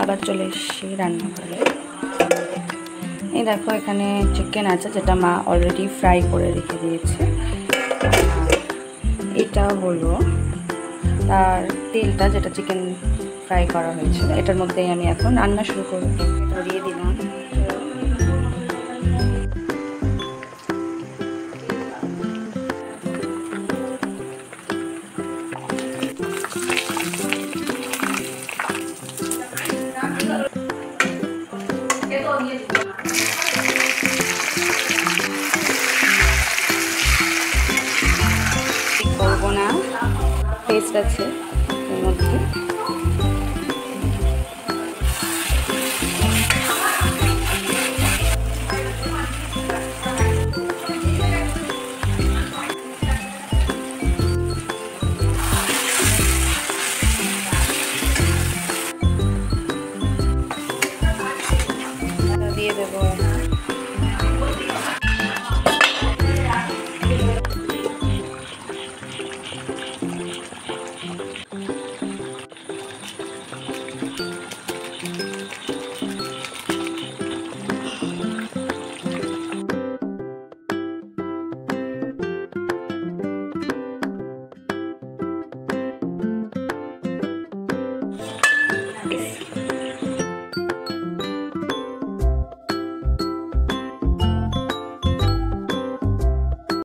আবার চলে এসেছি রান্নাঘরে। এই দেখো, এখানে চিকেন আছে যেটা মা অলরেডি ফ্রাই করে রেখে দিয়েছে। এটা হলো তার তেলটা যেটা চিকেন ফ্রাই করা হয়েছিল, এটার মধ্যেই আমি এখন রান্না শুরু করব। ধরিয়ে দিলাম। পেস্ট আছে এর মধ্যে। দিয়ে দেবো।